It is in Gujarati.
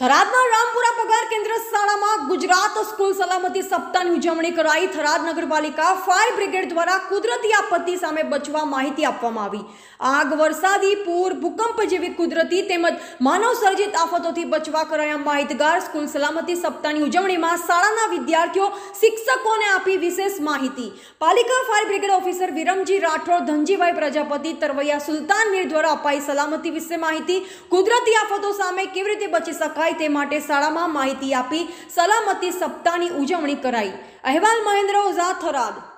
થરાદના રામપુરા પગાર કેન્દ્ર શાળા સ્કૂલ સલામતી સપ્તાહની ઉજવણી કરાઈ. થરાદ નગરપાલિકા ફાયર બ્રિગેડ દ્વારા કુદરતી આપત્તિ સામે બચવા માહિતી આપવામાં આવી. આગ, વરસાદી, પૂર, ભૂકંપ જેવી કુદરતી તેમજ માનવ સર્જિત આફતોથી બચવા કરાયા માહિતગાર. સ્કૂલ સલામતી સપ્તાહની ઉજવણીમાં શાળાના વિદ્યાર્થીઓ, શિક્ષકોને આપી વિશેષ માહિતી. પાલિકા fire brigade officer Viramji Rathod, Dhanjibhai Prajapati, તરવૈયા Sultan Mir દ્વારા અપાઈ સલામતી વિશે માહિતી. કુદરતી આફતો સામે કેવી રીતે બચી શકાય તે માટે શાળામાં માહિતી આપી સલામતી સપ્તાહની ઉજવણી કરાઈ. અહેવાલ મહેન્દ્ર ઓઝા થરાદ.